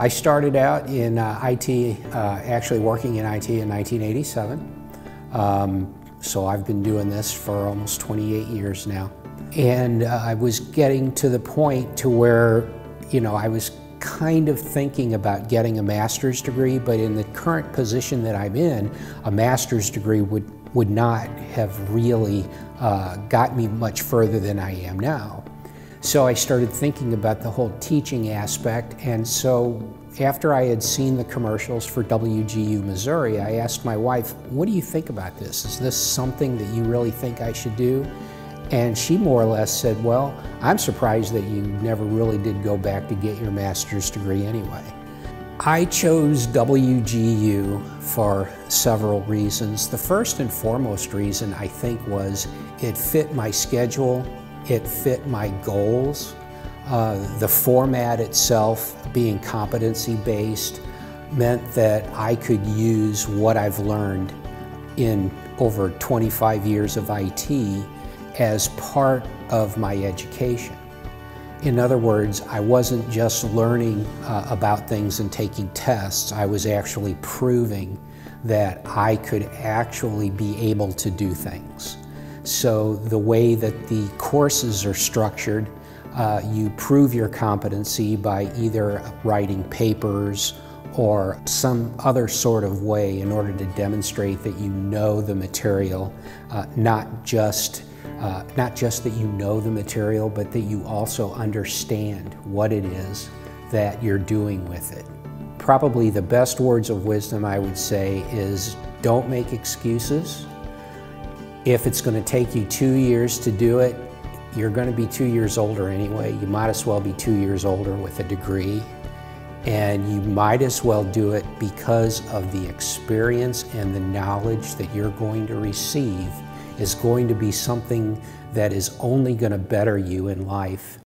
I started out in uh, IT, uh, actually working in IT in 1987. Um, so I've been doing this for almost 28 years now. And uh, I was getting to the point to where, you know, I was kind of thinking about getting a master's degree, but in the current position that I'm in, a master's degree would, would not have really uh, got me much further than I am now. So I started thinking about the whole teaching aspect, and so after I had seen the commercials for WGU Missouri, I asked my wife, what do you think about this? Is this something that you really think I should do? And she more or less said, well, I'm surprised that you never really did go back to get your master's degree anyway. I chose WGU for several reasons. The first and foremost reason I think was it fit my schedule it fit my goals. Uh, the format itself, being competency based, meant that I could use what I've learned in over 25 years of IT as part of my education. In other words, I wasn't just learning uh, about things and taking tests, I was actually proving that I could actually be able to do things. So the way that the courses are structured, uh, you prove your competency by either writing papers or some other sort of way in order to demonstrate that you know the material, uh, not just uh, not just that you know the material, but that you also understand what it is that you're doing with it. Probably the best words of wisdom I would say is don't make excuses, if it's going to take you two years to do it, you're going to be two years older anyway. You might as well be two years older with a degree. And you might as well do it because of the experience and the knowledge that you're going to receive is going to be something that is only going to better you in life.